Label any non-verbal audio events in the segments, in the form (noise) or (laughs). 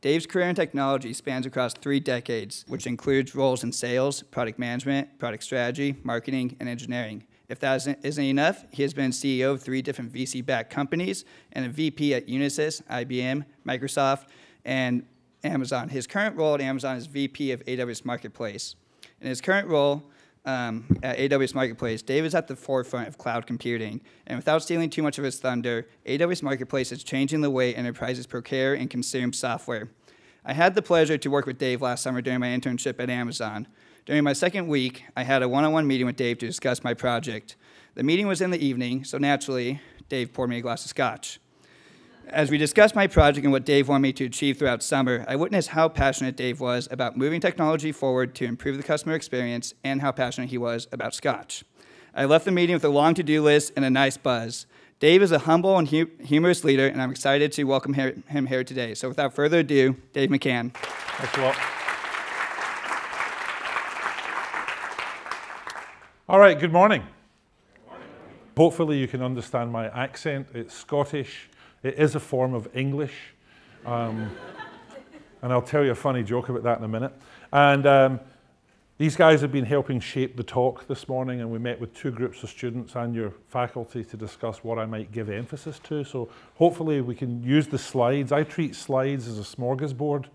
Dave's career in technology spans across three decades, which includes roles in sales, product management, product strategy, marketing, and engineering. If that isn't, enough, he has been CEO of three different VC backed companies and a VP at Unisys, IBM, Microsoft, and Amazon. His current role at Amazon is VP of AWS Marketplace. In his current role um, at AWS Marketplace, Dave is at the forefront of cloud computing. And without stealing too much of his thunder, AWS Marketplace is changing the way enterprises procure and consume software. I had the pleasure to work with Dave last summer during my internship at Amazon. During my second week, I had a one on one meeting with Dave to discuss my project. The meeting was in the evening, so naturally, Dave poured me a glass of scotch. As we discussed my project and what Dave wanted me to achieve throughout summer, I witnessed how passionate Dave was about moving technology forward to improve the customer experience and how passionate he was about scotch. I left the meeting with a long to do list and a nice buzz. Dave is a humble and hu- humorous leader, and I'm excited to welcome him here today. So, without further ado, Dave McCann. Thanks a lot. All right, good morning. good morning. Hopefully, you can understand my accent. It's Scottish, it is a form of English. Um, and I'll tell you a funny joke about that in a minute. And um, these guys have been helping shape the talk this morning, and we met with two groups of students and your faculty to discuss what I might give emphasis to. So hopefully, we can use the slides. I treat slides as a smorgasbord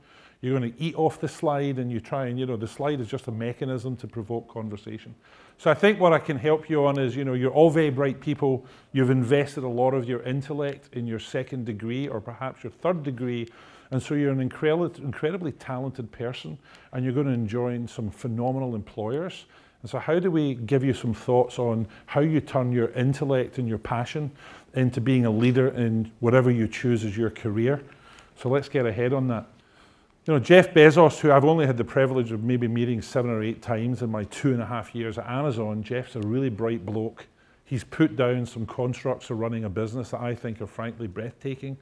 you're going to eat off the slide and you try and, you know, the slide is just a mechanism to provoke conversation. So I think what I can help you on is, you know, you're all very bright people. You've invested a lot of your intellect in your second degree or perhaps your third degree. And so you're an incredibly, incredibly talented person and you're going to join some phenomenal employers. And so how do we give you some thoughts on how you turn your intellect and your passion into being a leader in whatever you choose as your career? So let's get ahead on that. You know, Jeff Bezos, who I've only had the privilege of maybe meeting seven or eight times in my two and a half years at Amazon, Jeff's a really bright bloke. He's put down some constructs of running a business that I think are frankly breathtaking.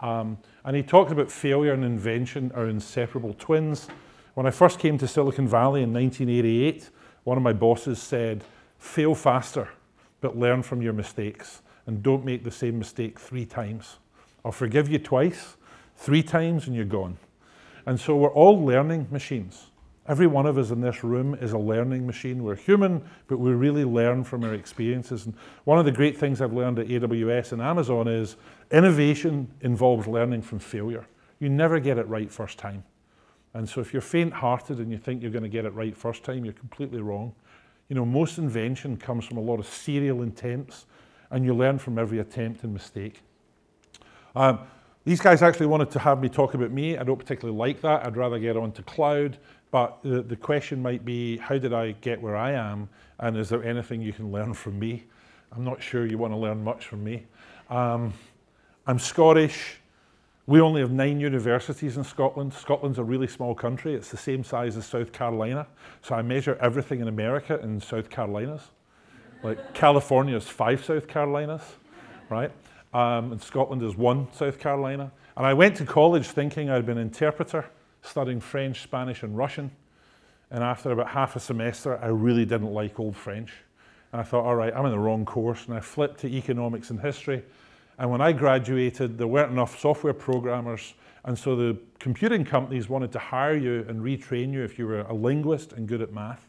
Um, and he talked about failure and invention are inseparable twins. When I first came to Silicon Valley in 1988, one of my bosses said, fail faster, but learn from your mistakes and don't make the same mistake three times. I'll forgive you twice, three times, and you're gone. And so we're all learning machines. Every one of us in this room is a learning machine. We're human, but we really learn from our experiences. And one of the great things I've learned at AWS and Amazon is innovation involves learning from failure. You never get it right first time. And so if you're faint-hearted and you think you're going to get it right first time, you're completely wrong. You know, most invention comes from a lot of serial attempts, and you learn from every attempt and mistake. Um, these guys actually wanted to have me talk about me. I don't particularly like that. I'd rather get on to cloud. But the, the question might be, how did I get where I am? And is there anything you can learn from me? I'm not sure you want to learn much from me. Um, I'm Scottish. We only have nine universities in Scotland. Scotland's a really small country. It's the same size as South Carolina. So I measure everything in America in South Carolinas. Like California is five South Carolinas, right? Um, and Scotland is one, South Carolina. And I went to college thinking I'd been an interpreter, studying French, Spanish, and Russian. And after about half a semester, I really didn't like Old French. And I thought, all right, I'm in the wrong course. And I flipped to economics and history. And when I graduated, there weren't enough software programmers. And so the computing companies wanted to hire you and retrain you if you were a linguist and good at math.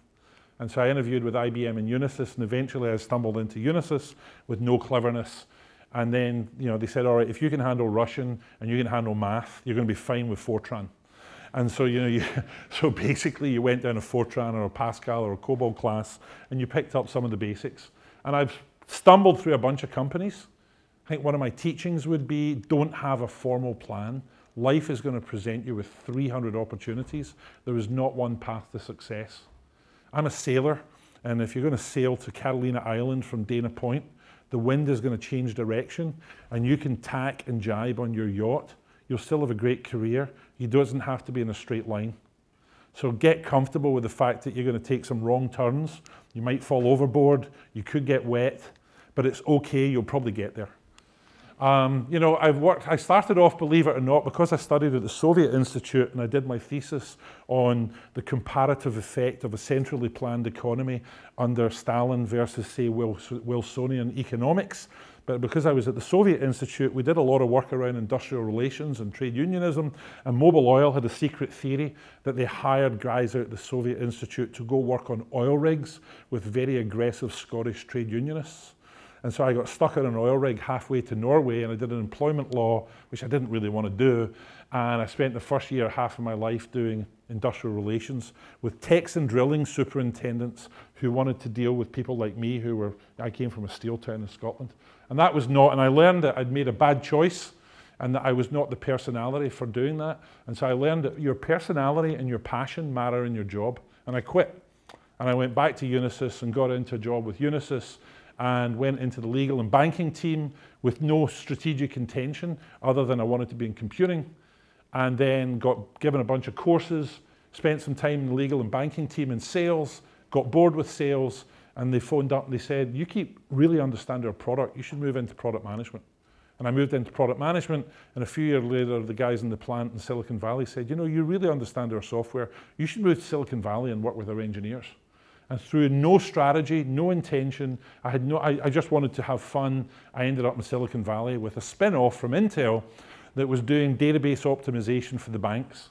And so I interviewed with IBM and Unisys, and eventually I stumbled into Unisys with no cleverness and then, you know, they said, all right, if you can handle Russian and you can handle math, you're going to be fine with Fortran. And so, you know, you, (laughs) so basically you went down a Fortran or a Pascal or a COBOL class and you picked up some of the basics. And I've stumbled through a bunch of companies. I think one of my teachings would be don't have a formal plan. Life is going to present you with 300 opportunities. There is not one path to success. I'm a sailor, and if you're going to sail to Catalina Island from Dana Point, the wind is going to change direction, and you can tack and jibe on your yacht. You'll still have a great career. It doesn't have to be in a straight line. So get comfortable with the fact that you're going to take some wrong turns. You might fall overboard. You could get wet, but it's okay. You'll probably get there. Um, you know, I've worked, I started off, believe it or not, because I studied at the Soviet Institute and I did my thesis on the comparative effect of a centrally planned economy under Stalin versus, say, Wilsonian economics. But because I was at the Soviet Institute, we did a lot of work around industrial relations and trade unionism. And Mobil Oil had a secret theory that they hired guys out at the Soviet Institute to go work on oil rigs with very aggressive Scottish trade unionists. And so I got stuck on an oil rig halfway to Norway and I did an employment law, which I didn't really want to do. And I spent the first year, half of my life doing industrial relations with techs and drilling superintendents who wanted to deal with people like me who were, I came from a steel town in Scotland. And that was not, and I learned that I'd made a bad choice and that I was not the personality for doing that. And so I learned that your personality and your passion matter in your job. And I quit. And I went back to Unisys and got into a job with Unisys and went into the legal and banking team with no strategic intention other than I wanted to be in computing. And then got given a bunch of courses, spent some time in the legal and banking team in sales, got bored with sales, and they phoned up and they said, You keep really understand our product, you should move into product management. And I moved into product management, and a few years later, the guys in the plant in Silicon Valley said, You know, you really understand our software, you should move to Silicon Valley and work with our engineers. And through no strategy, no intention, I, had no, I, I just wanted to have fun. I ended up in Silicon Valley with a spin off from Intel that was doing database optimization for the banks,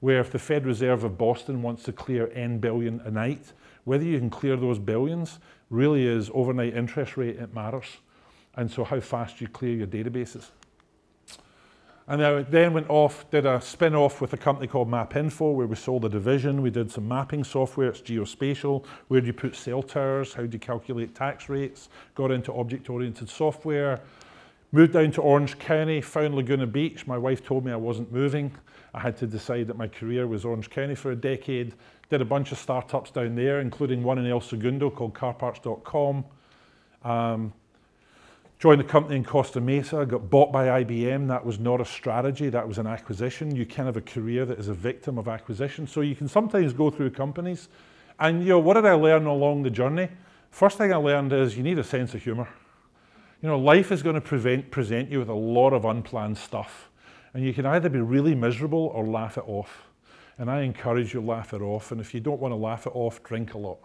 where if the Fed Reserve of Boston wants to clear N billion a night, whether you can clear those billions really is overnight interest rate, it matters. And so how fast you clear your databases. And I then went off, did a spin off with a company called MapInfo where we sold a division. We did some mapping software, it's geospatial. Where do you put cell towers? How do you calculate tax rates? Got into object oriented software. Moved down to Orange County, found Laguna Beach. My wife told me I wasn't moving. I had to decide that my career was Orange County for a decade. Did a bunch of startups down there, including one in El Segundo called carparts.com. Um, Joined the company in Costa Mesa, got bought by IBM. That was not a strategy, that was an acquisition. You can have a career that is a victim of acquisition. So you can sometimes go through companies. And you know, what did I learn along the journey? First thing I learned is you need a sense of humor. You know, life is going to prevent, present you with a lot of unplanned stuff. And you can either be really miserable or laugh it off. And I encourage you laugh it off. And if you don't want to laugh it off, drink a lot.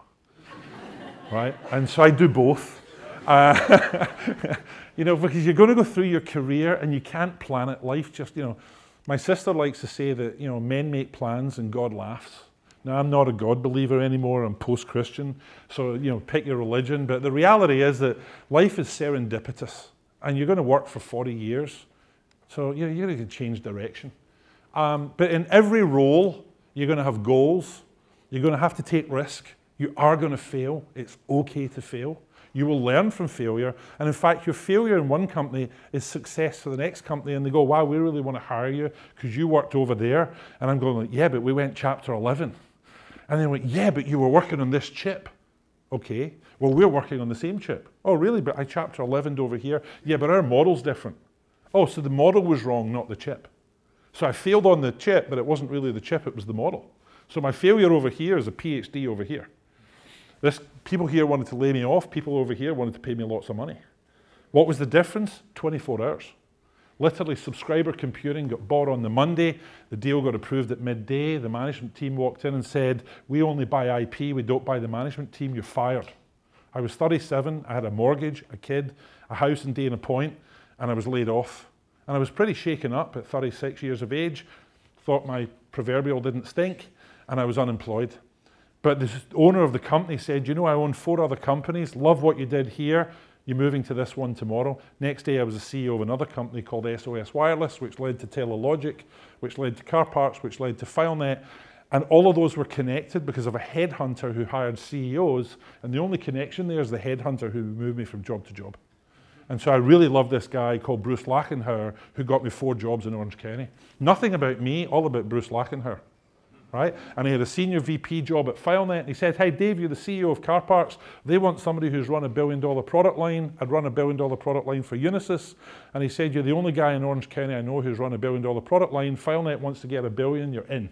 (laughs) right? And so I do both. Uh, (laughs) you know, because you're going to go through your career and you can't plan it. Life just, you know, my sister likes to say that, you know, men make plans and God laughs. Now, I'm not a God believer anymore. I'm post Christian. So, you know, pick your religion. But the reality is that life is serendipitous and you're going to work for 40 years. So, you know, you're going to change direction. Um, but in every role, you're going to have goals. You're going to have to take risk. You are going to fail. It's okay to fail. You will learn from failure. And in fact, your failure in one company is success for the next company. And they go, wow, we really want to hire you because you worked over there. And I'm going, yeah, but we went chapter 11. And they went, yeah, but you were working on this chip. Okay, well, we're working on the same chip. Oh, really? But I chapter 11 over here. Yeah, but our model's different. Oh, so the model was wrong, not the chip. So I failed on the chip, but it wasn't really the chip, it was the model. So my failure over here is a PhD over here. This, people here wanted to lay me off, people over here wanted to pay me lots of money. What was the difference? 24 hours. Literally, subscriber computing got bought on the Monday. The deal got approved at midday. The management team walked in and said, We only buy IP, we don't buy the management team, you're fired. I was 37, I had a mortgage, a kid, a house in Dana Point, and I was laid off. And I was pretty shaken up at 36 years of age, thought my proverbial didn't stink, and I was unemployed. But the owner of the company said, You know, I own four other companies, love what you did here. You're moving to this one tomorrow. Next day, I was the CEO of another company called SOS Wireless, which led to Telelogic, which led to Car Parts, which led to FileNet. And all of those were connected because of a headhunter who hired CEOs. And the only connection there is the headhunter who moved me from job to job. And so I really love this guy called Bruce Lachenhauer who got me four jobs in Orange County. Nothing about me, all about Bruce Lachenhauer right? And he had a senior VP job at FileNet. And he said, Hey, Dave, you're the CEO of Car Parts. They want somebody who's run a billion dollar product line. I'd run a billion dollar product line for Unisys. And he said, You're the only guy in Orange County I know who's run a billion dollar product line. FileNet wants to get a billion, you're in.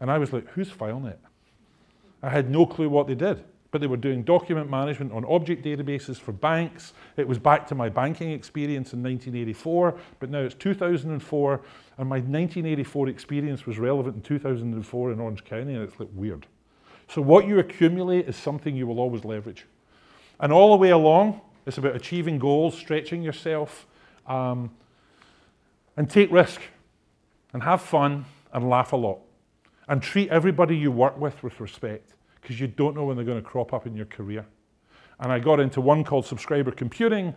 And I was like, Who's FileNet? I had no clue what they did. But they were doing document management on object databases for banks. It was back to my banking experience in 1984, but now it's 2004, and my 1984 experience was relevant in 2004 in Orange County, and it's like weird. So what you accumulate is something you will always leverage. And all the way along, it's about achieving goals, stretching yourself, um, and take risk, and have fun, and laugh a lot, and treat everybody you work with with respect because you don't know when they're going to crop up in your career. And I got into one called Subscriber Computing.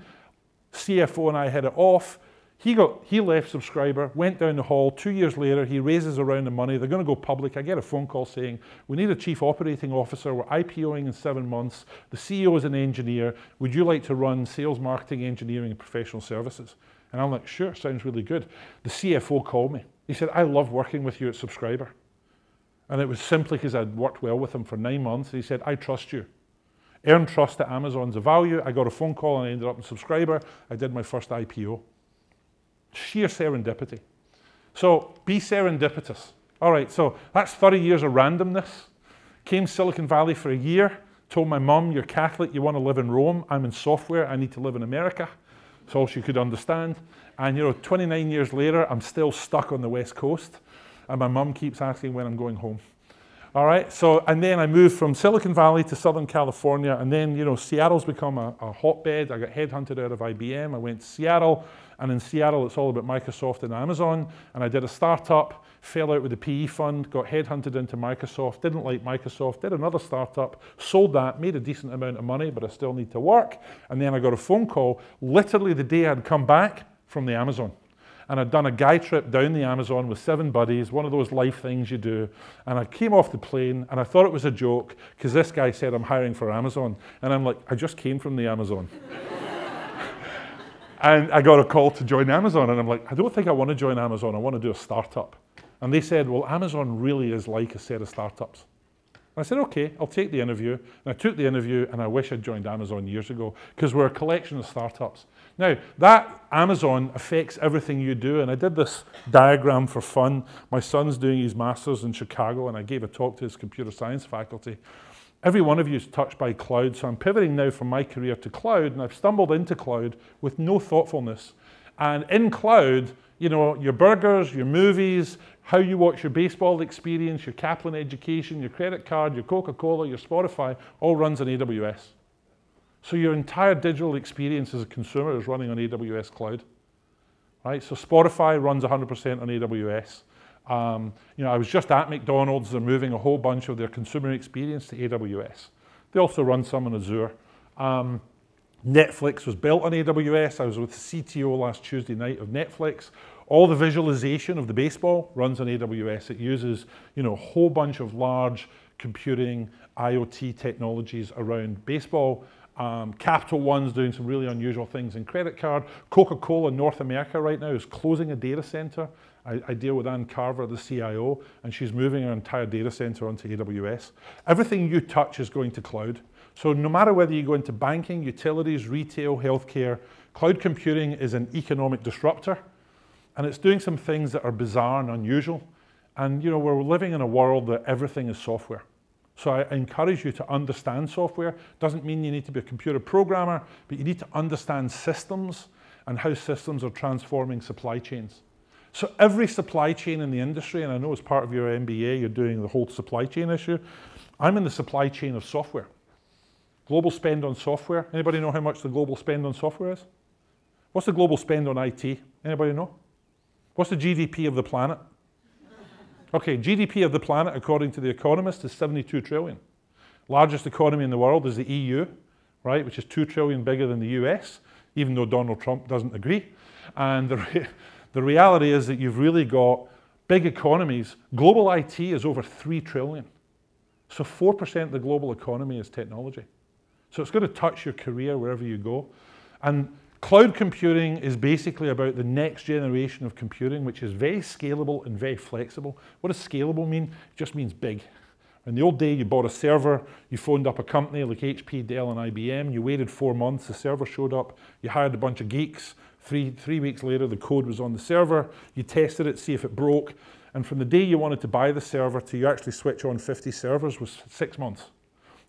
CFO and I hit it off. He, got, he left Subscriber, went down the hall. Two years later, he raises around the money. They're going to go public. I get a phone call saying, We need a chief operating officer. We're IPOing in seven months. The CEO is an engineer. Would you like to run sales, marketing, engineering, and professional services? And I'm like, Sure, sounds really good. The CFO called me. He said, I love working with you at Subscriber. And it was simply because I'd worked well with him for nine months. He said, I trust you. Earn trust at Amazon's a value. I got a phone call and I ended up a subscriber. I did my first IPO. Sheer serendipity. So be serendipitous. All right, so that's 30 years of randomness. Came Silicon Valley for a year. Told my mum, You're Catholic, you want to live in Rome. I'm in software, I need to live in America. That's all she could understand. And you know, 29 years later, I'm still stuck on the West Coast and my mum keeps asking when I'm going home. All right, so, and then I moved from Silicon Valley to Southern California, and then, you know, Seattle's become a, a hotbed. I got headhunted out of IBM. I went to Seattle, and in Seattle, it's all about Microsoft and Amazon. And I did a startup, fell out with the PE fund, got headhunted into Microsoft, didn't like Microsoft, did another startup, sold that, made a decent amount of money, but I still need to work. And then I got a phone call literally the day I'd come back from the Amazon and I'd done a guy trip down the Amazon with seven buddies, one of those life things you do. And I came off the plane and I thought it was a joke because this guy said, I'm hiring for Amazon. And I'm like, I just came from the Amazon. (laughs) and I got a call to join Amazon. And I'm like, I don't think I want to join Amazon. I want to do a startup. And they said, Well, Amazon really is like a set of startups. I said, okay, I'll take the interview. And I took the interview, and I wish I'd joined Amazon years ago because we're a collection of startups. Now, that Amazon affects everything you do, and I did this diagram for fun. My son's doing his master's in Chicago, and I gave a talk to his computer science faculty. Every one of you is touched by cloud, so I'm pivoting now from my career to cloud, and I've stumbled into cloud with no thoughtfulness. And in cloud, you know, your burgers, your movies, how you watch your baseball experience, your Kaplan education, your credit card, your Coca Cola, your Spotify, all runs on AWS. So your entire digital experience as a consumer is running on AWS cloud. Right? So Spotify runs 100% on AWS. Um, you know, I was just at McDonald's. They're moving a whole bunch of their consumer experience to AWS. They also run some on Azure. Um, Netflix was built on AWS. I was with the CTO last Tuesday night of Netflix. All the visualization of the baseball runs on AWS. It uses, you know, a whole bunch of large computing IoT technologies around baseball. Um, Capital One's doing some really unusual things in credit card. Coca-Cola in North America right now is closing a data center. I, I, deal with Ann Carver, the CIO, and she's moving her entire data center onto AWS. Everything you touch is going to cloud. So no matter whether you go into banking, utilities, retail, healthcare, cloud computing is an economic disruptor and it's doing some things that are bizarre and unusual. And you know, we're living in a world that everything is software. So I encourage you to understand software. Doesn't mean you need to be a computer programmer, but you need to understand systems and how systems are transforming supply chains. So every supply chain in the industry, and I know as part of your MBA you're doing the whole supply chain issue, I'm in the supply chain of software. Global spend on software. Anybody know how much the global spend on software is? What's the global spend on IT? Anybody know? What's the GDP of the planet? Okay, GDP of the planet, according to The Economist, is 72 trillion. Largest economy in the world is the EU, right, which is 2 trillion bigger than the US, even though Donald Trump doesn't agree. And the, re- (laughs) the reality is that you've really got big economies. Global IT is over 3 trillion. So 4% of the global economy is technology. So it's going to touch your career wherever you go. And Cloud computing is basically about the next generation of computing, which is very scalable and very flexible. What does scalable mean? It just means big. In the old day, you bought a server, you phoned up a company like HP, Dell, and IBM, you waited four months, the server showed up, you hired a bunch of geeks, three, three weeks later, the code was on the server, you tested it, see if it broke, and from the day you wanted to buy the server to you actually switch on 50 servers was six months.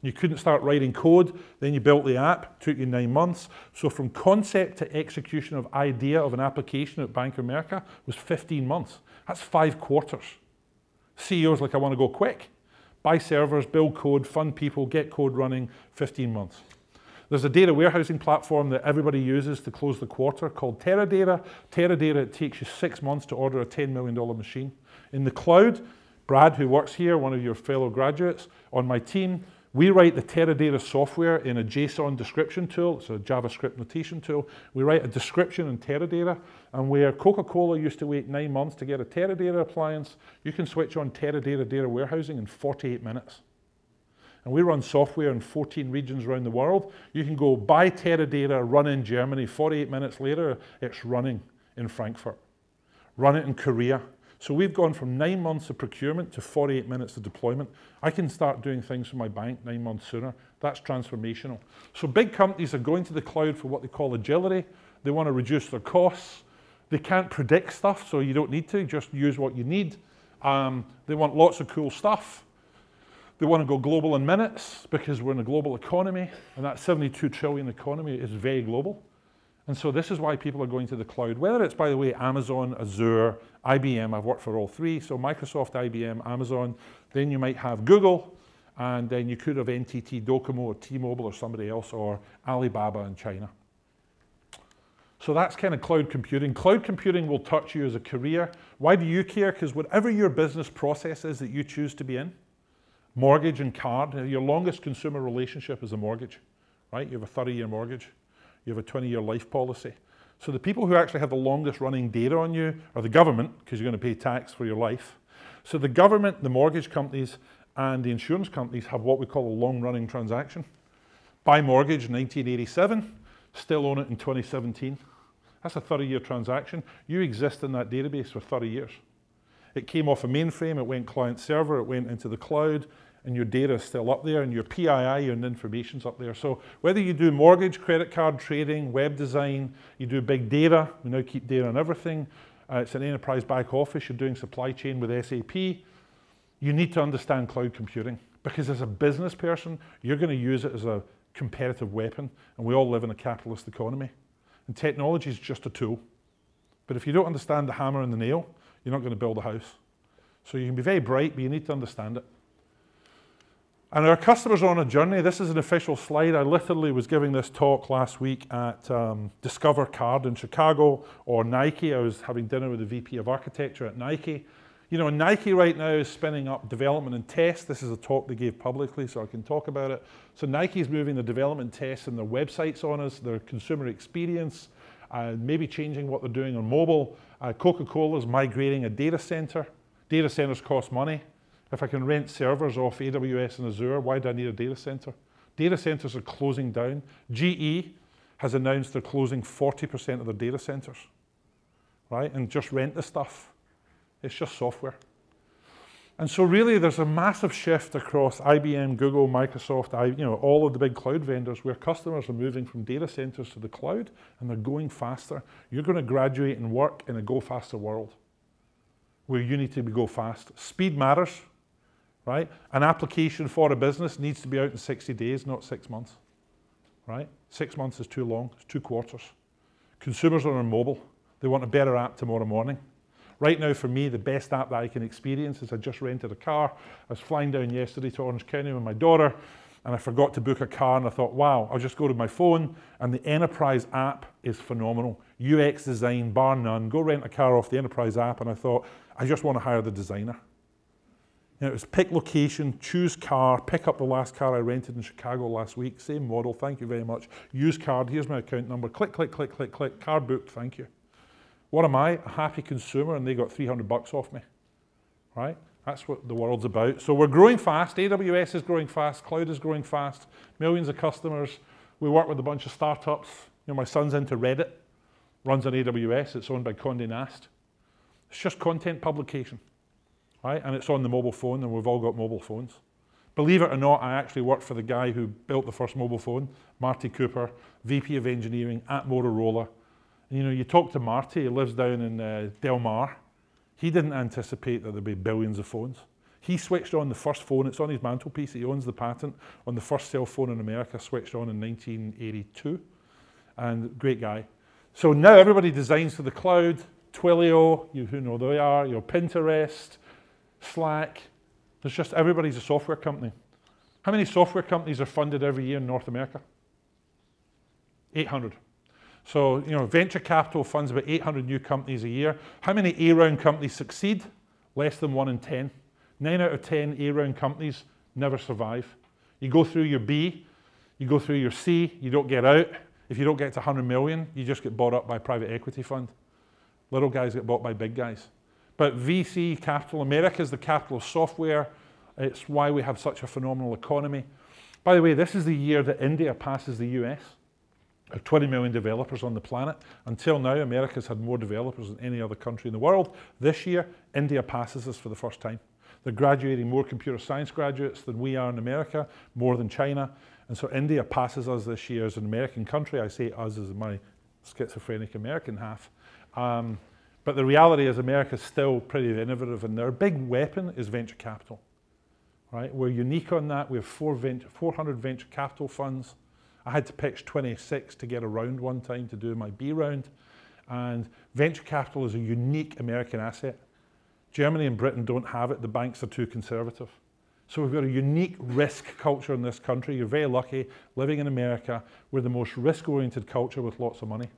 You couldn't start writing code, then you built the app, took you nine months. So from concept to execution of idea of an application at Bank of America was 15 months. That's five quarters. CEOs like, I want to go quick. Buy servers, build code, fund people, get code running, 15 months. There's a data warehousing platform that everybody uses to close the quarter called Teradata. Teradata, it takes you six months to order a $10 million machine. In the cloud, Brad, who works here, one of your fellow graduates on my team, we write the Teradata software in a JSON description tool. It's a JavaScript notation tool. We write a description in Teradata, and where Coca-Cola used to wait nine months to get a Teradata appliance, you can switch on Teradata data warehousing in 48 minutes and we run software in 14 regions around the world. You can go buy Teradata, run in Germany, 48 minutes later, it's running in Frankfurt. Run it in Korea. So we've gone from nine months of procurement to 48 minutes of deployment. I can start doing things for my bank nine months sooner. That's transformational. So big companies are going to the cloud for what they call agility. They want to reduce their costs. They can't predict stuff, so you don't need to. Just use what you need. Um, they want lots of cool stuff. They want to go global in minutes because we're in a global economy, and that 72 trillion economy is very global. And so this is why people are going to the cloud, whether it's, by the way, Amazon, Azure, IBM, I've worked for all three, so Microsoft, IBM, Amazon, then you might have Google, and then you could have NTT, Docomo, or T-Mobile, or somebody else, or Alibaba in China. So that's kind of cloud computing. Cloud computing will touch you as a career. Why do you care? Because whatever your business process is that you choose to be in, Mortgage and card, your longest consumer relationship is a mortgage, right? You have a 30 year mortgage, you have a 20 year life policy. So the people who actually have the longest running data on you are the government, because you're going to pay tax for your life. So the government, the mortgage companies, and the insurance companies have what we call a long running transaction. Buy mortgage in 1987, still own it in 2017. That's a 30 year transaction. You exist in that database for 30 years. It came off a mainframe, it went client server, it went into the cloud, and your data is still up there, and your PII, your information's up there. So whether you do mortgage, credit card trading, web design, you do big data, we now keep data on everything, uh, it's an enterprise back office, you're doing supply chain with SAP, you need to understand cloud computing. Because as a business person, you're going to use it as a competitive weapon, and we all live in a capitalist economy. And technology is just a tool. But if you don't understand the hammer and the nail, you're not going to build a house. So you can be very bright, but you need to understand it. And our customers are on a journey. This is an official slide. I literally was giving this talk last week at um, Discover Card in Chicago or Nike. I was having dinner with the VP of architecture at Nike. You know, Nike right now is spinning up development and test. This is a talk they gave publicly, so I can talk about it. So Nike is moving the development tests and their websites on us, their consumer experience, uh, maybe changing what they're doing on mobile. Uh, Coca-Cola is migrating a data center. Data centers cost money. If I can rent servers off AWS and Azure, why do I need a data center? Data centers are closing down. GE has announced they're closing 40% of their data centers, right? And just rent the stuff. It's just software. And so really there's a massive shift across IBM, Google, Microsoft, you know, all of the big cloud vendors where customers are moving from data centers to the cloud and they're going faster. You're going to graduate and work in a go faster world where you need to go fast. Speed matters, right? An application for a business needs to be out in 60 days, not six months, right? Six months is too long, it's two quarters. Consumers are on mobile. They want a better app tomorrow morning. Right now, for me, the best app that I can experience is I just rented a car. I was flying down yesterday to Orange County with my daughter, and I forgot to book a car, and I thought, wow, I'll just go to my phone, and the Enterprise app is phenomenal. UX design, bar none. Go rent a car off the Enterprise app, and I thought, I just want to hire the designer. It was pick location, choose car, pick up the last car I rented in Chicago last week, same model, thank you very much. Use card, here's my account number, click, click, click, click, click, card booked, thank you. What am I? A happy consumer, and they got 300 bucks off me. Right? That's what the world's about. So we're growing fast. AWS is growing fast. Cloud is growing fast. Millions of customers. We work with a bunch of startups. You know, my son's into Reddit, runs on AWS. It's owned by Condé Nast. It's just content publication, right? And it's on the mobile phone, and we've all got mobile phones. Believe it or not, I actually worked for the guy who built the first mobile phone, Marty Cooper, VP of Engineering at Motorola. You know, you talk to Marty, he lives down in uh, Del Mar. He didn't anticipate that there'd be billions of phones. He switched on the first phone, it's on his mantelpiece, he owns the patent on the first cell phone in America, switched on in 1982. And great guy. So now everybody designs for the cloud. Twilio, you who know they are, your Pinterest, Slack. There's just everybody's a software company. How many software companies are funded every year in North America? 800. So, you know, venture capital funds about 800 new companies a year. How many A round companies succeed? Less than one in 10. Nine out of 10 A round companies never survive. You go through your B, you go through your C, you don't get out. If you don't get to 100 million, you just get bought up by private equity fund. Little guys get bought by big guys. But VC capital, America is the capital of software. It's why we have such a phenomenal economy. By the way, this is the year that India passes the US. There are 20 million developers on the planet. Until now, America's had more developers than any other country in the world. This year, India passes us for the first time. They're graduating more computer science graduates than we are in America, more than China. And so India passes us this year as an American country. I say us as my schizophrenic American half. Um, but the reality is America's still pretty innovative and their big weapon is venture capital. Right? We're unique on that. We have four venture, 400 venture capital funds. I had to pitch 26 to get around one time to do my B round. And venture capital is a unique American asset. Germany and Britain don't have it. The banks are too conservative. So we've got a unique risk culture in this country. You're very lucky living in America. We're the most risk-oriented culture with lots of money.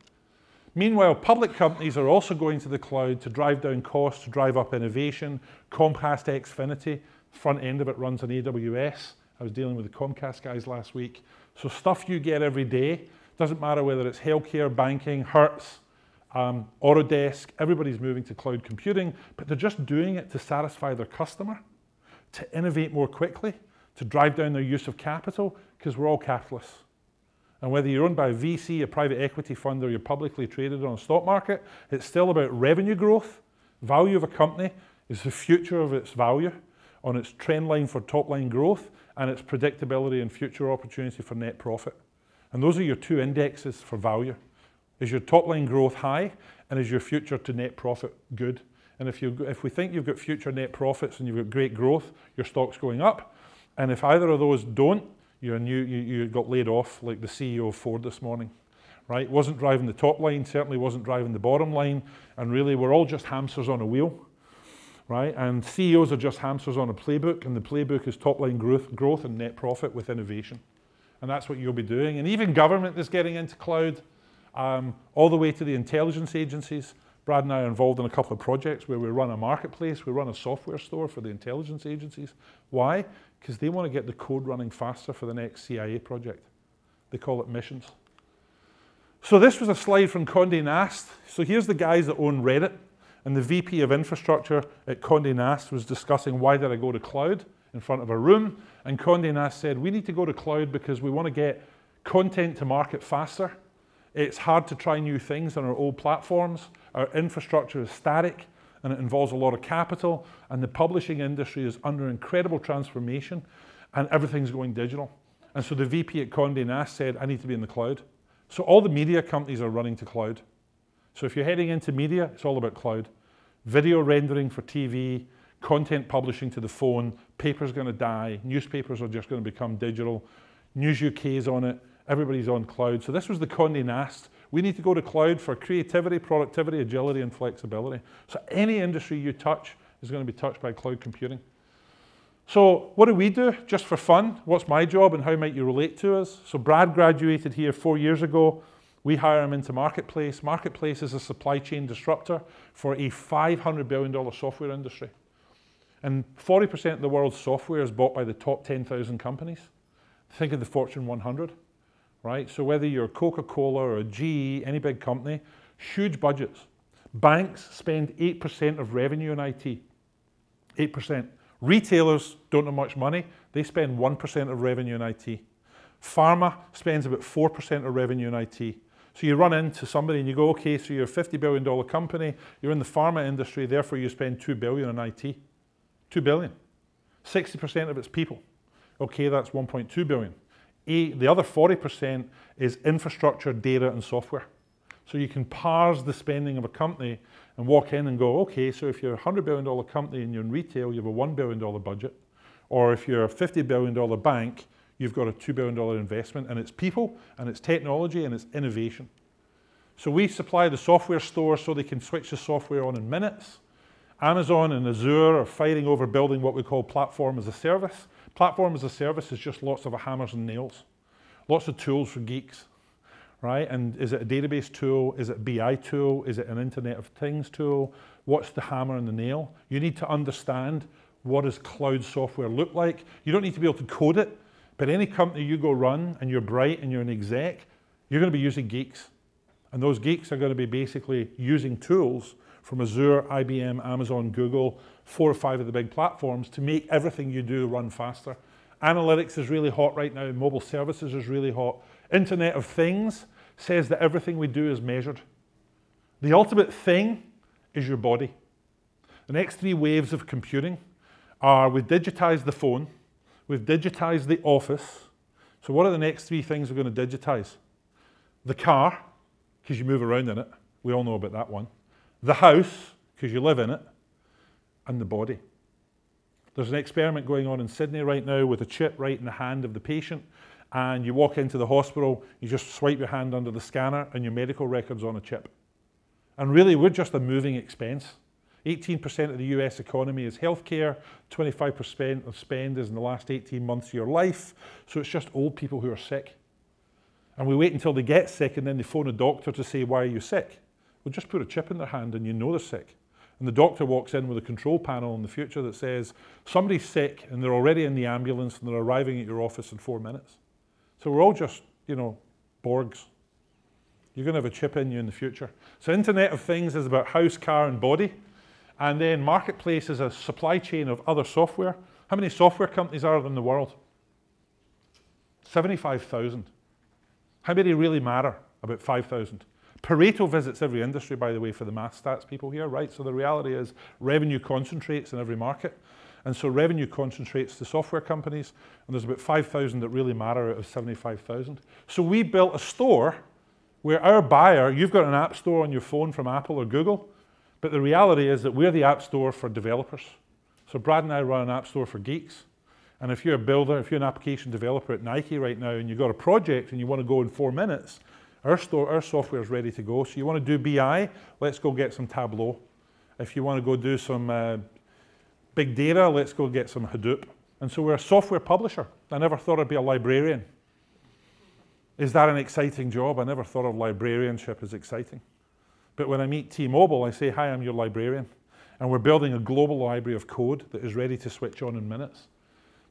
Meanwhile, public companies are also going to the cloud to drive down costs, to drive up innovation. Comcast Xfinity, front end of it runs on AWS. I was dealing with the Comcast guys last week. So stuff you get every day, doesn't matter whether it's healthcare, banking, Hertz, um, Autodesk, everybody's moving to cloud computing, but they're just doing it to satisfy their customer, to innovate more quickly, to drive down their use of capital, because we're all capitalists. And whether you're owned by a VC, a private equity fund, or you're publicly traded on a stock market, it's still about revenue growth. Value of a company is the future of its value on its trend line for top line growth and its predictability and future opportunity for net profit. And those are your two indexes for value. Is your top line growth high and is your future to net profit good? And if, you, if we think you've got future net profits and you've got great growth, your stock's going up. And if either of those don't, you're new, you, you got laid off like the CEO of Ford this morning, right? Wasn't driving the top line, certainly wasn't driving the bottom line. And really, we're all just hamsters on a wheel, right? And CEOs are just hamsters on a playbook, and the playbook is top line growth, growth and net profit with innovation. And that's what you'll be doing. And even government is getting into cloud um, all the way to the intelligence agencies. Brad and I are involved in a couple of projects where we run a marketplace, we run a software store for the intelligence agencies. Why? Because they want to get the code running faster for the next CIA project. They call it missions. So this was a slide from Condé Nast. So here's the guys that own Reddit, and the VP of infrastructure at Condé Nast was discussing why did I go to cloud in front of a room, and Condé Nast said we need to go to cloud because we want to get content to market faster it's hard to try new things on our old platforms. Our infrastructure is static and it involves a lot of capital. And the publishing industry is under incredible transformation and everything's going digital. And so the VP at Condé Nast said, I need to be in the cloud. So all the media companies are running to cloud. So if you're heading into media, it's all about cloud. Video rendering for TV, content publishing to the phone, paper's going to die, newspapers are just going to become digital, News UK is on it, Everybody's on cloud. So this was the Condé Nast. We need to go to cloud for creativity, productivity, agility, and flexibility. So any industry you touch is going to be touched by cloud computing. So what do we do just for fun? What's my job and how might you relate to us? So Brad graduated here four years ago. We hire him into Marketplace. Marketplace is a supply chain disruptor for a $500 billion software industry. And 40% of the world's software is bought by the top 10,000 companies. Think of the Fortune 100 right? So whether you're Coca-Cola or GE, any big company, huge budgets. Banks spend 8% of revenue in IT. 8%. Retailers don't have much money. They spend 1% of revenue in IT. Pharma spends about 4% of revenue in IT. So you run into somebody and you go, okay, so you're a $50 billion company, you're in the pharma industry, therefore you spend $2 billion in IT. 2 billion. 60% of it's people. Okay, that's 1.2 billion. The other 40% is infrastructure, data, and software. So you can parse the spending of a company and walk in and go, okay, so if you're a $100 billion company and you're in retail, you have a $1 billion budget. Or if you're a $50 billion bank, you've got a $2 billion investment, and it's people, and it's technology, and it's innovation. So we supply the software store so they can switch the software on in minutes. Amazon and Azure are fighting over building what we call platform as a service. Platform as a service is just lots of hammers and nails, lots of tools for geeks right? And is it a database tool? Is it a BI tool? Is it an Internet of Things tool? What's the hammer and the nail? You need to understand what does cloud software look like. You don't need to be able to code it, but any company you go run and you're bright and you're an exec, you're going to be using geeks. And those geeks are going to be basically using tools from Azure, IBM, Amazon, Google, four or five of the big platforms to make everything you do run faster. Analytics is really hot right now. Mobile services is really hot. Internet of Things says that everything we do is measured. The ultimate thing is your body. The next three waves of computing are we've digitized the phone, we've digitized the office. So, what are the next three things we're going to digitize? The car, because you move around in it. We all know about that one. The house, because you live in it. And the body. There's an experiment going on in Sydney right now with a chip right in the hand of the patient and you walk into the hospital, you just swipe your hand under the scanner and your medical record's on a chip. And really, we're just a moving expense. 18% of the US economy is healthcare, 25% of spend is in the last 18 months of your life. So it's just old people who are sick. And we wait until they get sick and then they phone a doctor to say, Why are you sick? We'll just put a chip in their hand and you know they're sick. And the doctor walks in with a control panel in the future that says, Somebody's sick and they're already in the ambulance and they're arriving at your office in four minutes. So we're all just, you know, Borgs. You're going to have a chip in you in the future. So Internet of Things is about house, car, and body. And then Marketplace is a supply chain of other software. How many software companies are there in the world? 75,000. How many really matter? About 5,000. Pareto visits every industry, by the way, for the math stats people here, right? So the reality is revenue concentrates in every market. And so revenue concentrates to software companies, and there's about 5,000 that really matter out of 75,000. So we built a store where our buyer, you've got an app store on your phone from Apple or Google, but the reality is that we're the app store for developers. So Brad and I run an app store for geeks. And if you're a builder, if you're an application developer at Nike right now and you've got a project and you want to go in four minutes, our, store, our software is ready to go. So you want to do BI, let's go get some Tableau. If you want to go do some uh, Big data, let's go get some Hadoop. And so we're a software publisher. I never thought I'd be a librarian. Is that an exciting job? I never thought of librarianship as exciting. But when I meet T-Mobile, I say, hi, I'm your librarian. And we're building a global library of code that is ready to switch on in minutes.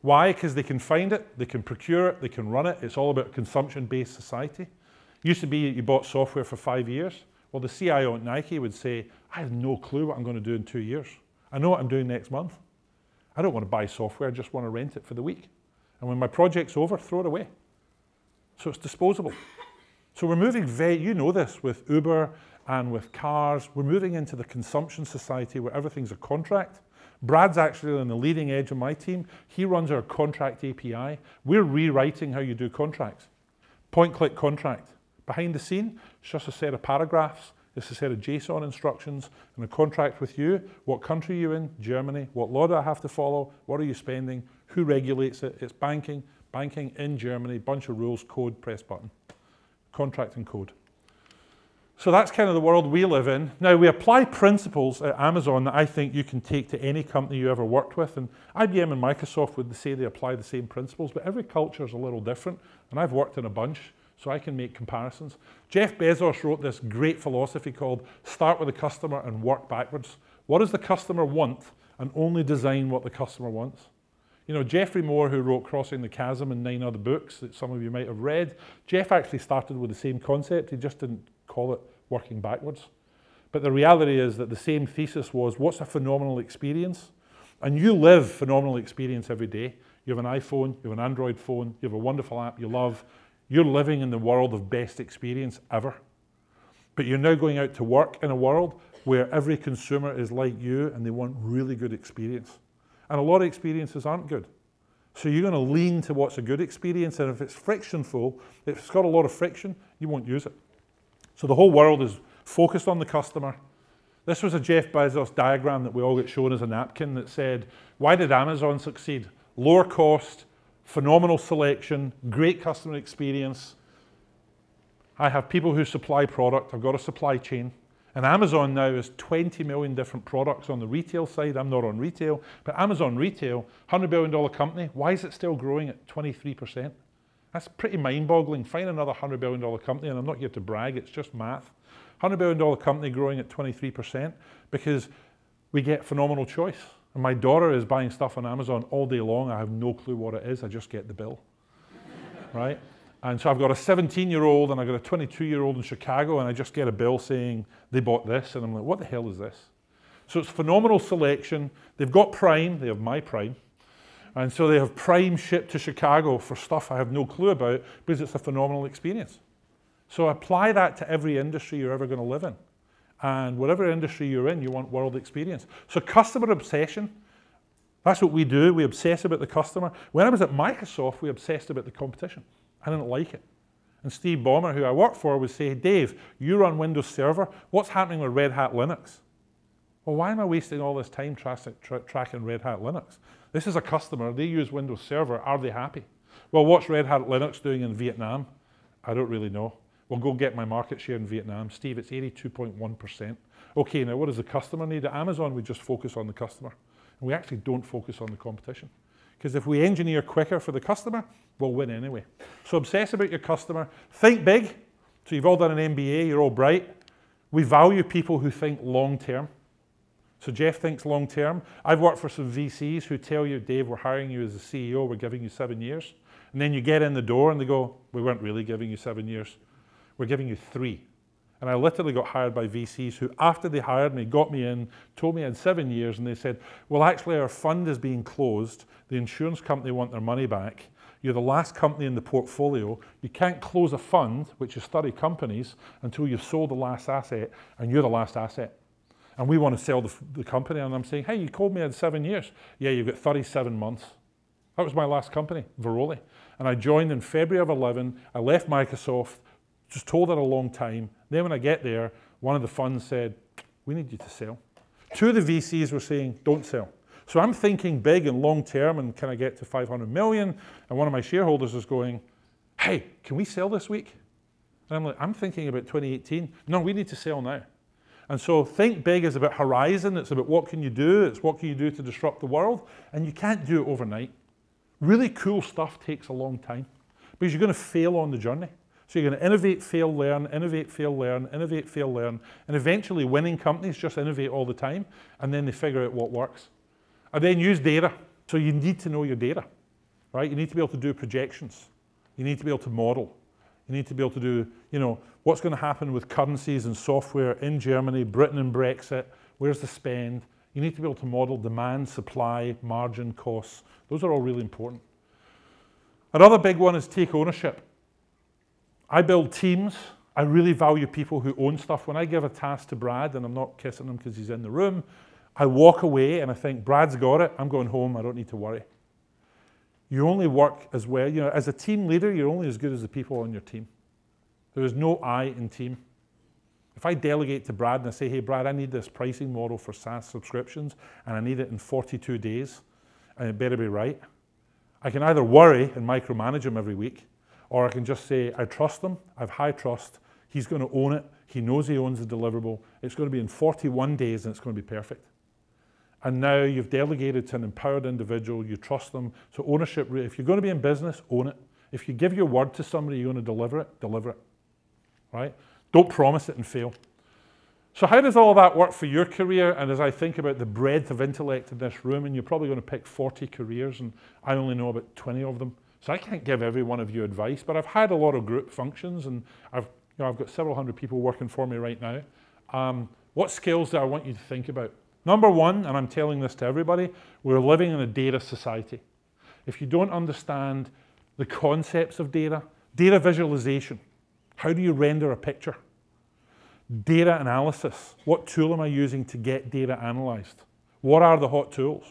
Why? Because they can find it, they can procure it, they can run it. It's all about consumption-based society. Used to be you bought software for five years. Well, the CIO at Nike would say, I have no clue what I'm going to do in two years. I know what I'm doing next month. I don't want to buy software, I just want to rent it for the week. And when my project's over, throw it away. So it's disposable. So we're moving very, you know this, with Uber and with cars. We're moving into the consumption society where everything's a contract. Brad's actually on the leading edge of my team. He runs our contract API. We're rewriting how you do contracts. Point click contract. Behind the scene, it's just a set of paragraphs it's a set of JSON instructions and a contract with you. What country are you in? Germany. What law do I have to follow? What are you spending? Who regulates it? It's banking. Banking in Germany. Bunch of rules. Code. Press button. Contract and code. So that's kind of the world we live in. Now, we apply principles at Amazon that I think you can take to any company you ever worked with. And IBM and Microsoft would say they apply the same principles, but every culture is a little different. And I've worked in a bunch so I can make comparisons. Jeff Bezos wrote this great philosophy called start with the customer and work backwards. What does the customer want and only design what the customer wants? You know, Geoffrey Moore, who wrote Crossing the Chasm and nine other books that some of you might have read, Jeff actually started with the same concept. He just didn't call it working backwards. But the reality is that the same thesis was what's a phenomenal experience? And you live phenomenal experience every day. You have an iPhone, you have an Android phone, you have a wonderful app you love, you're living in the world of best experience ever. But you're now going out to work in a world where every consumer is like you and they want really good experience. And a lot of experiences aren't good. So you're going to lean to what's a good experience, and if it's frictionful, if it's got a lot of friction, you won't use it. So the whole world is focused on the customer. This was a Jeff Bezos diagram that we all get shown as a napkin that said, why did Amazon succeed? Lower cost, phenomenal selection, great customer experience. I have people who supply product, I've got a supply chain. And Amazon now has 20 million different products on the retail side. I'm not on retail, but Amazon retail, $100 billion company, why is it still growing at 23%? That's pretty mind boggling. Find another $100 billion company, and I'm not here to brag, it's just math. $100 billion company growing at 23% because we get phenomenal choice. And my daughter is buying stuff on Amazon all day long. I have no clue what it is, I just get the bill. (laughs) right? And so I've got a 17 year old and I've got a 22 year old in Chicago, and I just get a bill saying they bought this. And I'm like, what the hell is this? So it's phenomenal selection. They've got Prime, they have my Prime. And so they have Prime shipped to Chicago for stuff I have no clue about because it's a phenomenal experience. So apply that to every industry you're ever going to live in. And whatever industry you're in, you want world experience. So customer obsession, that's what we do. We obsess about the customer. When I was at Microsoft, we obsessed about the competition. I didn't like it. And Steve Ballmer, who I work for, would say, Dave, you run Windows Server. What's happening with Red Hat Linux? Well, why am I wasting all this time tra tra tracking Red Hat Linux? This is a customer. They use Windows Server. Are they happy? Well, what's Red Hat Linux doing in Vietnam? I don't really know. We'll go get my market share in Vietnam. Steve, it's 82.1%. Okay, now what does the customer need? At Amazon, we just focus on the customer. And we actually don't focus on the competition. Because if we engineer quicker for the customer, we'll win anyway. So obsess about your customer. Think big. So you've all done an MBA, you're all bright. We value people who think long term. So Jeff thinks long term. I've worked for some VCs who tell you, Dave, we're hiring you as a CEO, we're giving you seven years. And then you get in the door and they go, we weren't really giving you seven years. We're giving you three. And I literally got hired by VCs who, after they hired me, got me in, told me I had seven years, and they said, Well, actually, our fund is being closed. The insurance company want their money back. You're the last company in the portfolio. You can't close a fund, which is 30 companies, until you've sold the last asset, and you're the last asset. And we want to sell the, the company. And I'm saying, Hey, you called me in seven years. Yeah, you've got 37 months. That was my last company, Veroli. And I joined in February of 11. I left Microsoft just told it a long time. Then when I get there, one of the funds said, we need you to sell. Two of the VCs were saying, don't sell. So I'm thinking big and long term and can I get to 500 million? And one of my shareholders is going, hey, can we sell this week? And I'm like, I'm thinking about 2018. No, we need to sell now. And so think big is about horizon. It's about what can you do. It's what can you do to disrupt the world. And you can't do it overnight. Really cool stuff takes a long time because you're going to fail on the journey. So you're going to innovate, fail, learn, innovate, fail, learn, innovate, fail, learn, and eventually winning companies just innovate all the time, and then they figure out what works. And then use data. So you need to know your data, right? You need to be able to do projections. You need to be able to model. You need to be able to do, you know, what's going to happen with currencies and software in Germany, Britain and Brexit, where's the spend? You need to be able to model demand, supply, margin, costs. Those are all really important. Another big one is take ownership. I build teams. I really value people who own stuff. When I give a task to Brad, and I'm not kissing him because he's in the room, I walk away and I think, Brad's got it. I'm going home. I don't need to worry. You only work as well. You know, as a team leader, you're only as good as the people on your team. There is no I in team. If I delegate to Brad and I say, hey, Brad, I need this pricing model for SaaS subscriptions and I need it in 42 days, and it better be right, I can either worry and micromanage him every week, or I can just say, I trust them, I have high trust, he's going to own it, he knows he owns the deliverable, it's going to be in 41 days and it's going to be perfect. And now you've delegated to an empowered individual, you trust them. So ownership, if you're going to be in business, own it. If you give your word to somebody, you're going to deliver it, deliver it. Right? Don't promise it and fail. So how does all that work for your career? And as I think about the breadth of intellect in this room, and you're probably going to pick 40 careers, and I only know about 20 of them. So I can't give every one of you advice, but I've had a lot of group functions and I've, you know, I've got several hundred people working for me right now. Um, what skills do I want you to think about? Number one, and I'm telling this to everybody, we're living in a data society. If you don't understand the concepts of data, data visualization, how do you render a picture? Data analysis, what tool am I using to get data analyzed? What are the hot tools?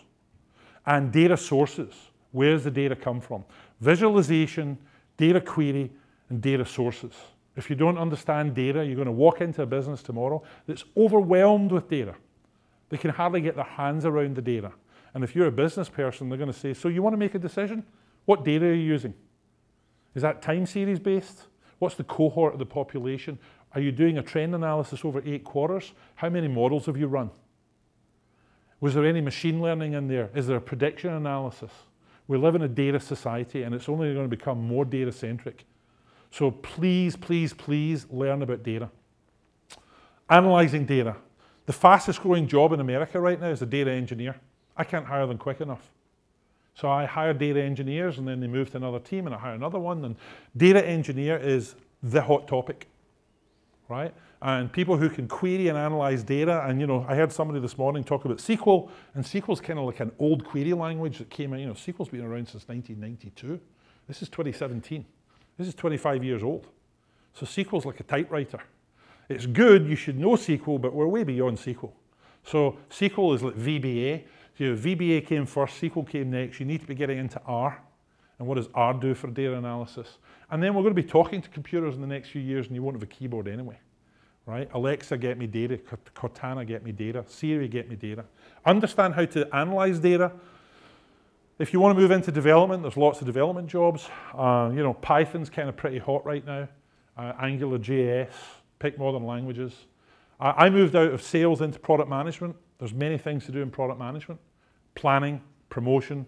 And data sources, where does the data come from? visualization, data query, and data sources. If you don't understand data, you're going to walk into a business tomorrow that's overwhelmed with data. They can hardly get their hands around the data. And if you're a business person, they're going to say, So you want to make a decision? What data are you using? Is that time series based? What's the cohort of the population? Are you doing a trend analysis over eight quarters? How many models have you run? Was there any machine learning in there? Is there a prediction analysis? We live in a data society and it's only going to become more data centric. So please, please, please learn about data. Analyzing data. The fastest growing job in America right now is a data engineer. I can't hire them quick enough. So I hire data engineers and then they move to another team and I hire another one. And data engineer is the hot topic, right? And people who can query and analyze data. And, you know, I heard somebody this morning talk about SQL, and SQL is kind of like an old query language that came out. You know, SQL's been around since 1992. This is 2017. This is 25 years old. So SQL's like a typewriter. It's good, you should know SQL, but we're way beyond SQL. So SQL is like VBA. So you know, VBA came first, SQL came next. You need to be getting into R. And what does R do for data analysis? And then we're going to be talking to computers in the next few years, and you won't have a keyboard anyway. Right? Alexa, get me data. Cortana, get me data. Siri, get me data. Understand how to analyze data. If you want to move into development, there's lots of development jobs. Uh, you know, Python's kind of pretty hot right now. Uh, Angular JS, pick modern languages. I moved out of sales into product management. There's many things to do in product management. Planning, promotion,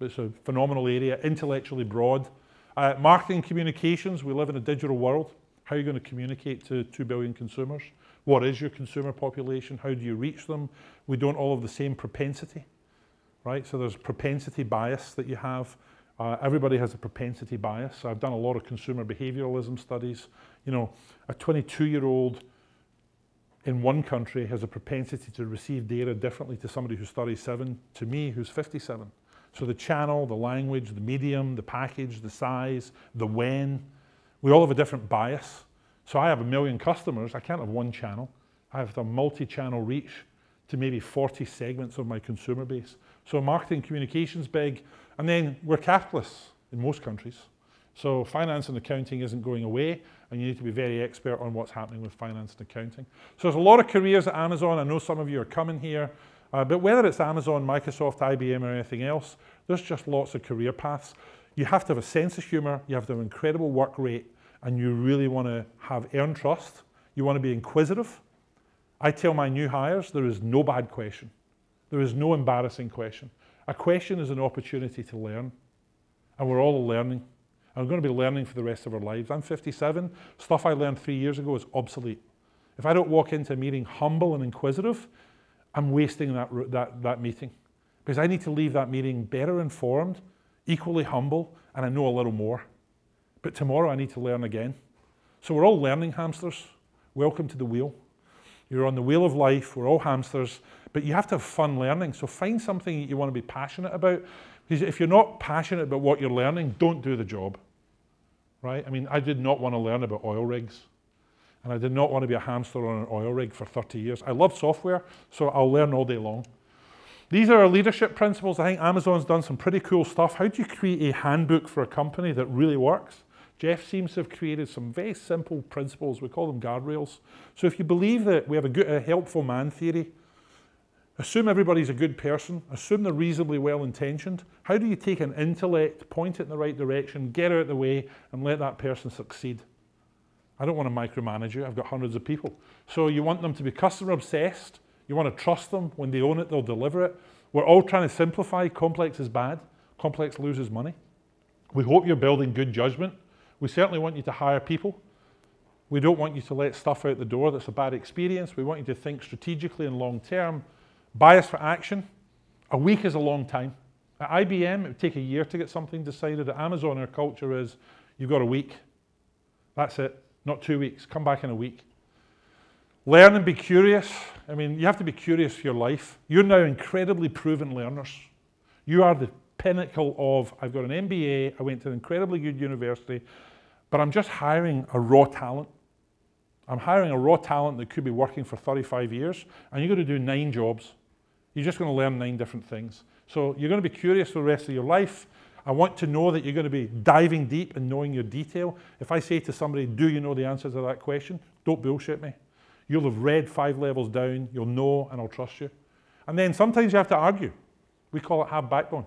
it's a phenomenal area, intellectually broad. Uh, marketing communications, we live in a digital world. How are you going to communicate to 2 billion consumers? What is your consumer population? How do you reach them? We don't all have the same propensity, right? So there's propensity bias that you have. Uh, everybody has a propensity bias. I've done a lot of consumer behavioralism studies. You know, a 22 year old in one country has a propensity to receive data differently to somebody who's 37, to me who's 57. So the channel, the language, the medium, the package, the size, the when, we all have a different bias. So I have a million customers, I can't have one channel. I have a multi-channel reach to maybe 40 segments of my consumer base. So marketing communications big, and then we're capitalists in most countries. So finance and accounting isn't going away, and you need to be very expert on what's happening with finance and accounting. So there's a lot of careers at Amazon. I know some of you are coming here, uh, but whether it's Amazon, Microsoft, IBM, or anything else, there's just lots of career paths. You have to have a sense of humor, you have to have an incredible work rate, and you really want to have earned trust. You want to be inquisitive. I tell my new hires there is no bad question, there is no embarrassing question. A question is an opportunity to learn, and we're all learning. I'm going to be learning for the rest of our lives. I'm 57. Stuff I learned three years ago is obsolete. If I don't walk into a meeting humble and inquisitive, I'm wasting that, that, that meeting. Because I need to leave that meeting better informed, equally humble, and I know a little more. But tomorrow I need to learn again. So we're all learning hamsters. Welcome to the wheel. You're on the wheel of life. We're all hamsters. But you have to have fun learning. So find something that you want to be passionate about. Because if you're not passionate about what you're learning, don't do the job right? I mean, I did not want to learn about oil rigs. And I did not want to be a hamster on an oil rig for 30 years. I love software, so I'll learn all day long. These are our leadership principles. I think Amazon's done some pretty cool stuff. How do you create a handbook for a company that really works? Jeff seems to have created some very simple principles. We call them guardrails. So if you believe that we have a, good, a helpful man theory, Assume everybody's a good person. Assume they're reasonably well intentioned. How do you take an intellect, point it in the right direction, get out of the way, and let that person succeed? I don't want to micromanage you. I've got hundreds of people. So you want them to be customer obsessed. You want to trust them. When they own it, they'll deliver it. We're all trying to simplify. Complex is bad. Complex loses money. We hope you're building good judgment. We certainly want you to hire people. We don't want you to let stuff out the door that's a bad experience. We want you to think strategically and long term Bias for action, a week is a long time. At IBM, it would take a year to get something decided. At Amazon, our culture is you've got a week. That's it, not two weeks. Come back in a week. Learn and be curious. I mean, you have to be curious for your life. You're now incredibly proven learners. You are the pinnacle of I've got an MBA, I went to an incredibly good university, but I'm just hiring a raw talent. I'm hiring a raw talent that could be working for 35 years, and you're going to do nine jobs. You're just going to learn nine different things. So you're going to be curious for the rest of your life. I want to know that you're going to be diving deep and knowing your detail. If I say to somebody, Do you know the answer to that question? Don't bullshit me. You'll have read five levels down, you'll know, and I'll trust you. And then sometimes you have to argue. We call it have backbone.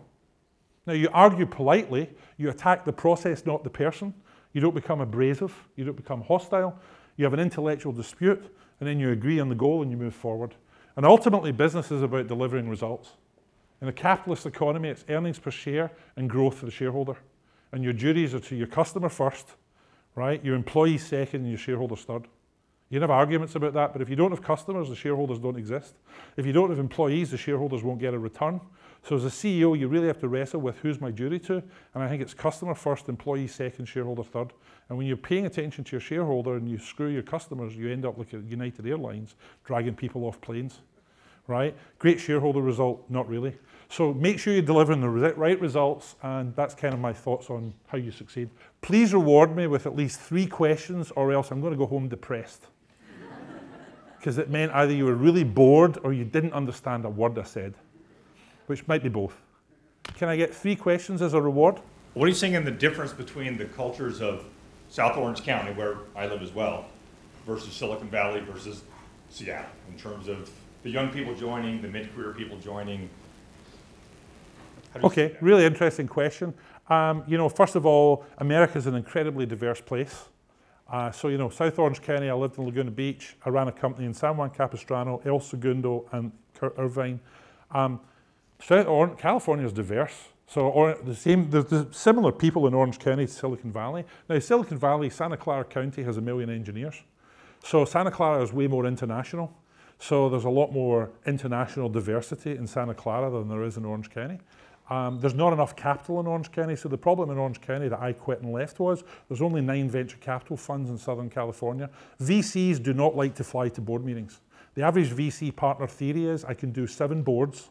Now, you argue politely, you attack the process, not the person. You don't become abrasive, you don't become hostile. You have an intellectual dispute, and then you agree on the goal and you move forward. And ultimately, business is about delivering results. In a capitalist economy, it's earnings per share and growth for the shareholder. And your duties are to your customer first, right? Your employees second, and your shareholders third. You can have arguments about that, but if you don't have customers, the shareholders don't exist. If you don't have employees, the shareholders won't get a return. So as a CEO, you really have to wrestle with who's my duty to, and I think it's customer first, employee second, shareholder third. And when you're paying attention to your shareholder and you screw your customers, you end up like United Airlines, dragging people off planes, right? Great shareholder result, not really. So make sure you're delivering the right results, and that's kind of my thoughts on how you succeed. Please reward me with at least three questions, or else I'm going to go home depressed because it meant either you were really bored or you didn't understand a word I said, which might be both. Can I get three questions as a reward? What are you seeing in the difference between the cultures of South Orange County, where I live as well, versus Silicon Valley versus Seattle, in terms of the young people joining, the mid-career people joining? Okay, really interesting question. Um, you know, first of all, America is an incredibly diverse place. Uh, so, you know, South Orange County, I lived in Laguna Beach. I ran a company in San Juan Capistrano, El Segundo, and Irvine. Um, South Orange, California is diverse. So or, the same, there's, there's similar people in Orange County to Silicon Valley. Now, Silicon Valley, Santa Clara County has a million engineers. So Santa Clara is way more international. So there's a lot more international diversity in Santa Clara than there is in Orange County. Um, there's not enough capital in Orange County, so the problem in Orange County that I quit and left was there's only nine venture capital funds in Southern California. VCs do not like to fly to board meetings. The average VC partner theory is I can do seven boards.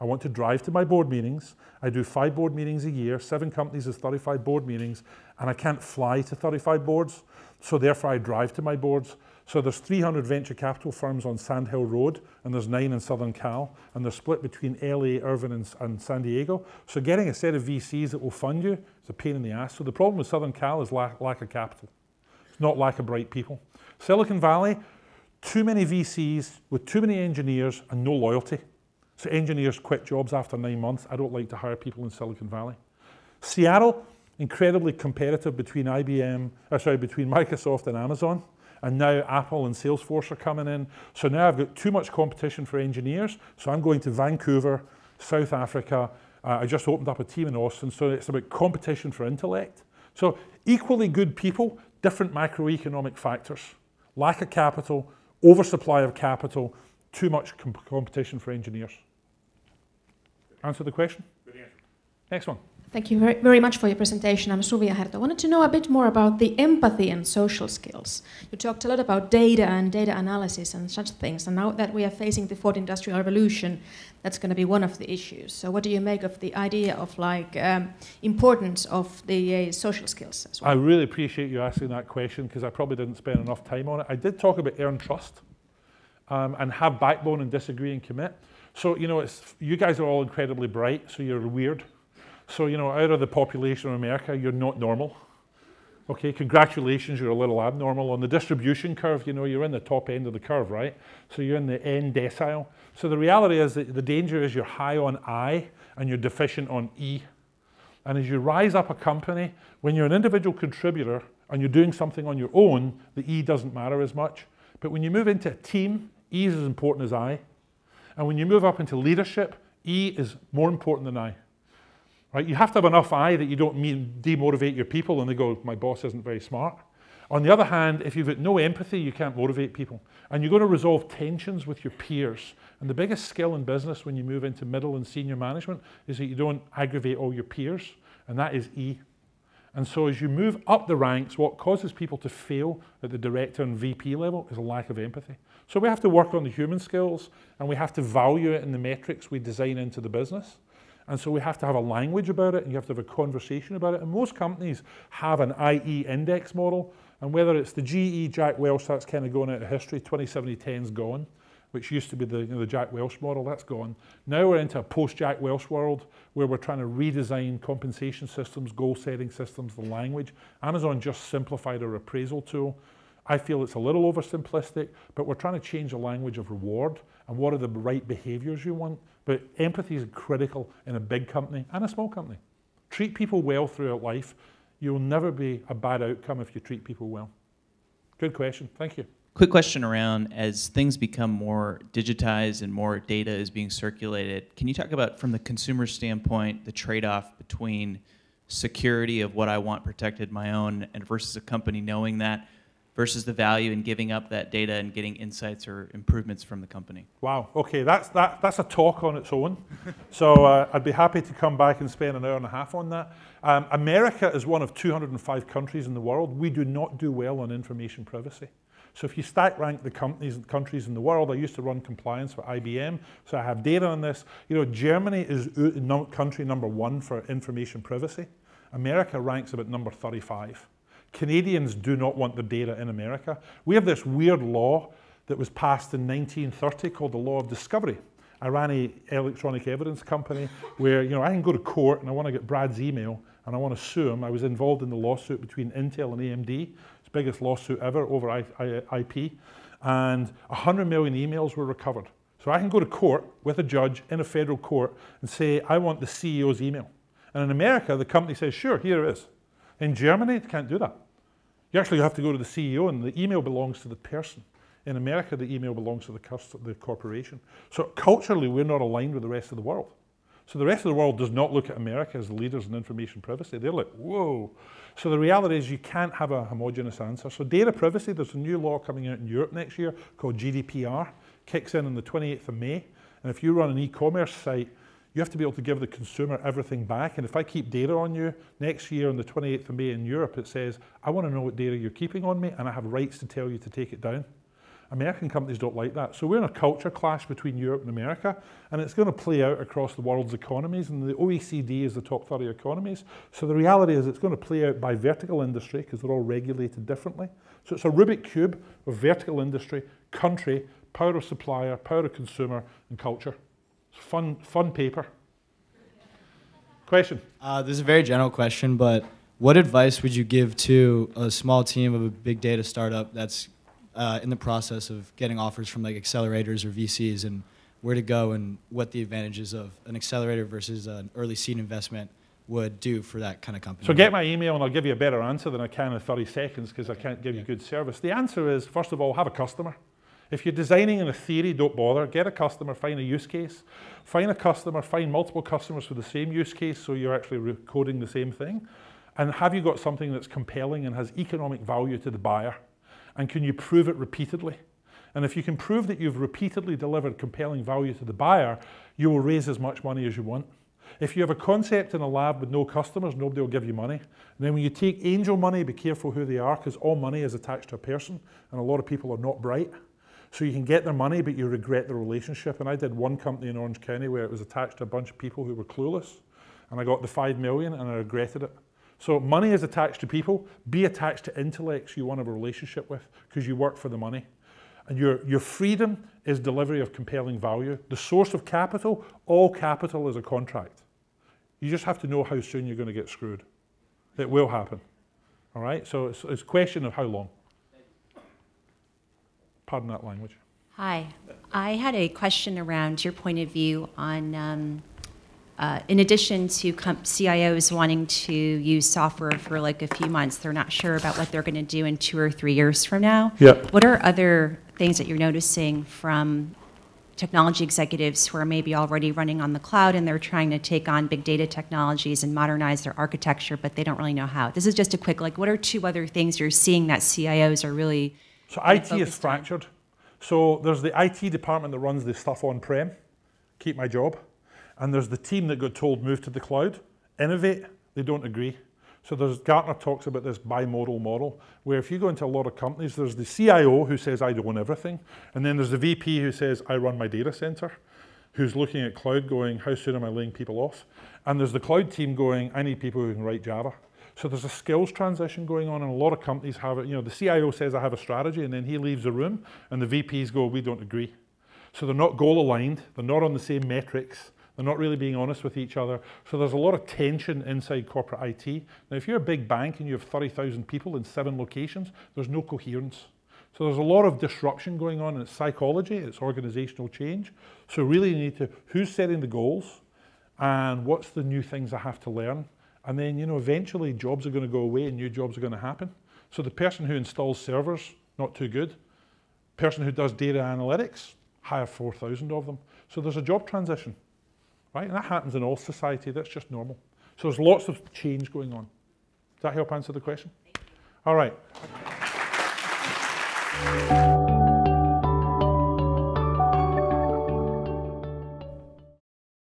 I want to drive to my board meetings. I do five board meetings a year, seven companies is 35 board meetings, and I can't fly to 35 boards, so therefore I drive to my boards. So there's 300 venture capital firms on Sand Hill Road, and there's nine in Southern Cal, and they're split between LA, Irvine, and, and, San Diego. So getting a set of VCs that will fund you is a pain in the ass. So the problem with Southern Cal is lack, lack of capital. It's not lack of bright people. Silicon Valley, too many VCs with too many engineers and no loyalty. So engineers quit jobs after nine months. I don't like to hire people in Silicon Valley. Seattle, incredibly competitive between IBM, uh, sorry, between (laughs) Microsoft and Amazon and now Apple and Salesforce are coming in. So now I've got too much competition for engineers, so I'm going to Vancouver, South Africa. Uh, I just opened up a team in Austin, so it's about competition for intellect. So equally good people, different macroeconomic factors. Lack of capital, oversupply of capital, too much comp competition for engineers. Answer the question? Good answer. Next one. Thank you very, very much for your presentation. I'm Suvia Herta. I wanted to know a bit more about the empathy and social skills. You talked a lot about data and data analysis and such things, and now that we are facing the fourth industrial revolution, that's going to be one of the issues. So, what do you make of the idea of like um, importance of the uh, social skills as well? I really appreciate you asking that question because I probably didn't spend enough time on it. I did talk about earn trust um, and have backbone and disagree and commit. So, you know, it's, you guys are all incredibly bright, so you're weird. So, you know, out of the population of America, you're not normal. Okay, congratulations, you're a little abnormal. On the distribution curve, you know, you're in the top end of the curve, right? So you're in the N decile. So the reality is that the danger is you're high on I and you're deficient on E. And as you rise up a company, when you're an individual contributor and you're doing something on your own, the E doesn't matter as much. But when you move into a team, E is as important as I. And when you move up into leadership, E is more important than I. Right? You have to have enough eye that you don't mean, demotivate your people and they go, my boss isn't very smart. On the other hand, if you've got no empathy, you can't motivate people. And you're going to resolve tensions with your peers. And the biggest skill in business when you move into middle and senior management is that you don't aggravate all your peers, and that is E. And so as you move up the ranks, what causes people to fail at the director and VP level is a lack of empathy. So we have to work on the human skills, and we have to value it in the metrics we design into the business. And so we have to have a language about it and you have to have a conversation about it. And most companies have an IE index model. And whether it's the GE Jack Welch, that's kind of going out of history, 2070 10's gone. which used to be the, you know, the Jack Welch model, that's gone. Now we're into a post-Jack Welch world where we're trying to redesign compensation systems, goal-setting systems, the language. Amazon just simplified our appraisal tool. I feel it's a little oversimplistic, but we're trying to change the language of reward and what are the right behaviors you want. But empathy is critical in a big company and a small company. Treat people well throughout life. You'll never be a bad outcome if you treat people well. Good question. Thank you. Quick question around as things become more digitized and more data is being circulated, can you talk about from the consumer standpoint the trade-off between security of what I want protected my own and versus a company knowing that versus the value in giving up that data and getting insights or improvements from the company? Wow. Okay, that's that, that's a talk on its own. (laughs) so uh, I'd be happy to come back and spend an hour and a half on that. Um, America is one of 205 countries in the world. We do not do well on information privacy. So if you stack rank the companies and countries in the world, I used to run compliance for IBM, so I have data on this. You know, Germany is country number one for information privacy. America ranks about number 35. Canadians do not want their data in America. We have this weird law that was passed in 1930 called the Law of Discovery. I ran a electronic evidence company where you know I can go to court and I want to get Brad's email and I want to sue him. I was involved in the lawsuit between Intel and AMD its biggest lawsuit ever over I, I, IP, and 100 million emails were recovered. So I can go to court with a judge in a federal court and say, I want the CEO's email. And in America, the company says, sure, here it is. In Germany, they can't do that. You actually have to go to the CEO, and the email belongs to the person. In America, the email belongs to the, the corporation. So culturally, we're not aligned with the rest of the world. So the rest of the world does not look at America as leaders in information privacy. They're like, whoa. So the reality is you can't have a homogenous answer. So data privacy, there's a new law coming out in Europe next year called GDPR, kicks in on the 28th of May. And if you run an e-commerce site, you have to be able to give the consumer everything back. And if I keep data on you, next year on the 28th of May in Europe, it says, I want to know what data you're keeping on me, and I have rights to tell you to take it down. American companies don't like that. So we're in a culture clash between Europe and America, and it's going to play out across the world's economies, and the OECD is the top 30 economies. So the reality is it's going to play out by vertical industry because they're all regulated differently. So it's a Rubik cube of vertical industry, country, power of supplier, power of consumer, and culture. It's fun, fun paper. Question? Uh, this is a very general question, but what advice would you give to a small team of a big data startup that's uh, in the process of getting offers from like accelerators or VCs and where to go and what the advantages of an accelerator versus an early seed investment would do for that kind of company. So get my email and I'll give you a better answer than I can in 30 seconds because I can't give you good service. The answer is, first of all, have a customer. If you're designing in a theory, don't bother. Get a customer, find a use case. Find a customer, find multiple customers for the same use case so you're actually coding the same thing. And have you got something that's compelling and has economic value to the buyer? And can you prove it repeatedly? And if you can prove that you've repeatedly delivered compelling value to the buyer, you will raise as much money as you want. If you have a concept in a lab with no customers, nobody will give you money. And then when you take angel money, be careful who they are because all money is attached to a person, and a lot of people are not bright. So you can get their money, but you regret the relationship. And I did one company in Orange County where it was attached to a bunch of people who were clueless, and I got the five million, and I regretted it. So money is attached to people. Be attached to intellects you want to have a relationship with because you work for the money. And your, your freedom is delivery of compelling value. The source of capital, all capital is a contract. You just have to know how soon you're going to get screwed. It will happen. All right? So it's, it's a question of how long. Pardon that language. Hi. I had a question around your point of view on um, uh, in addition to CIOs wanting to use software for like a few months, they're not sure about what they're going to do in two or three years from now. Yeah. What are other things that you're noticing from technology executives who are maybe already running on the cloud and they're trying to take on big data technologies and modernize their architecture, but they don't really know how? This is just a quick, like, what are two other things you're seeing that CIOs are really. So IT is fractured. So there's the IT department that runs the stuff on prem, keep my job. And there's the team that got told move to the cloud, innovate, they don't agree. So there's Gartner talks about this bimodal model, where if you go into a lot of companies, there's the CIO who says, I don't own everything. And then there's the VP who says, I run my data center, who's looking at cloud going, how soon am I laying people off? And there's the cloud team going, I need people who can write Java. So there's a skills transition going on, and a lot of companies have it. You know, the CIO says, I have a strategy, and then he leaves the room, and the VPs go, we don't agree. So they're not goal aligned, they're not on the same metrics, they're not really being honest with each other. So there's a lot of tension inside corporate IT. Now, if you're a big bank and you have 30,000 people in seven locations, there's no coherence. So there's a lot of disruption going on in its psychology, it's organizational change. So really you need to, who's setting the goals and what's the new things I have to learn? And then, you know, eventually jobs are going to go away and new jobs are going to happen. So the person who installs servers, not too good. Person who does data analytics, hire 4,000 of them. So there's a job transition, right? And that happens in all society. That's just normal. So there's lots of change going on. Does that help answer the question? All right.